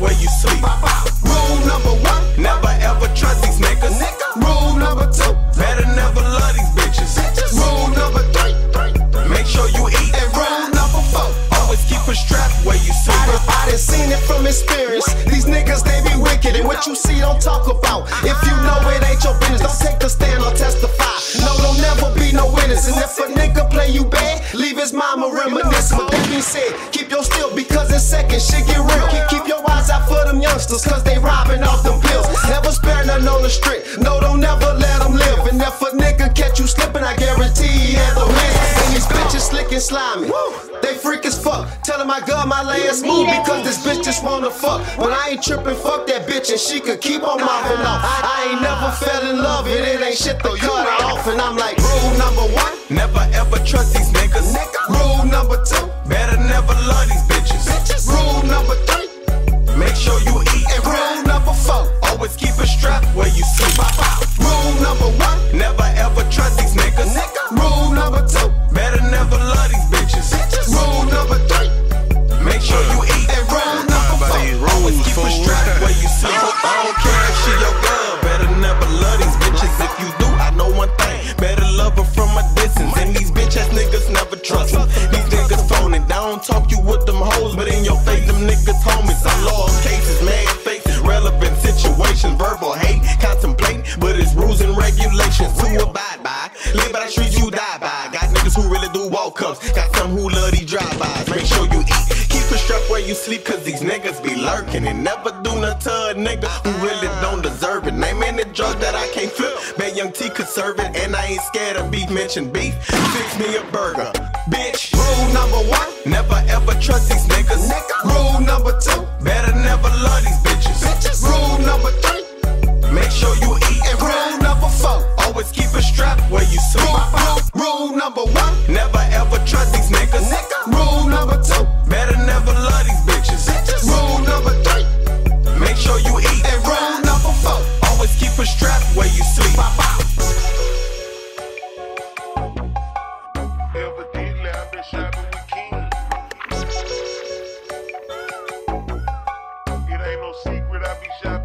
where you sleep. Rule number one, never ever trust these niggas. Rule number two, better never love these bitches. Rule number three, make sure you eat. And rule number four, always keep a strap where you sleep. I done, seen it from experience. These niggas, they be wicked, and what you see, don't talk about. If you know it ain't your business, don't take the stand or testify. No, don't never be no witness. And if a nigga play you bad, leave his mama reminiscing. But that being said, keep your still because in seconds shit get real. For cause they robbing off them pills. Never spare none on the street. No, don't never let them live. And if a nigga catch you slipping, I guarantee he had the win. And these bitches slick and slimy. They freak as fuck. Tell him I got my last move because this bitch just wanna fuck. When I ain't tripping, fuck that bitch and she could keep on mopping off. I ain't never fell in love and it ain't shit to cut her off. And I'm like, rule number one, Never ever trust these niggas. rule number two, Better never love talk you with them hoes, but in your face, them niggas homies. I lost cases, mad faces, relevant situations, verbal hate, contemplate, but it's rules and regulations to abide by. Live by the streets you die by. Got niggas who really do walk ups. Got some who love these drive-bys. Make sure you eat. Keep a strap where you sleep, cause these niggas be lurking and never do nothing to a nigga who really don't deserve it. Name any drug that I can't flip. Bet Yung Tee could serve it, and I ain't scared of beef. Mention beef. Fix me a burger bitch. Rule number one, never ever trust these niggas. Rule number two, better never love these bitches. Rule number three, make sure you eat. And rule number four, always keep a strap where you sleep. Rule number one, never ever trust these niggas. ain't no secret, I be shopping.